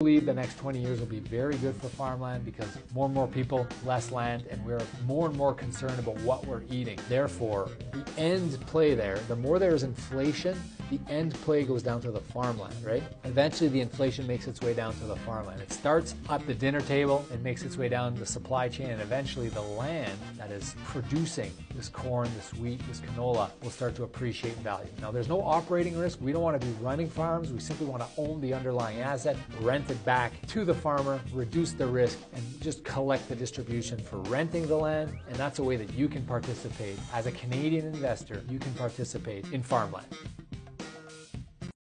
believe the next 20 years will be very good for farmland because more and more people, less land, and we're more and more concerned about what we're eating. Therefore, the end play there, the more there is inflation, the end play goes down to the farmland, right? Eventually, the inflation makes its way down to the farmland. It starts at the dinner table and makes its way down the supply chain, and eventually, the land that is producing this corn, this wheat, this canola will start to appreciate in value. Now, there's no operating risk. We don't want to be running farms. We simply want to own the underlying asset, rent it back to the farmer, reduce the risk, and just collect the distribution for renting the land. And that's a way that you can participate. As a Canadian investor, you can participate in farmland.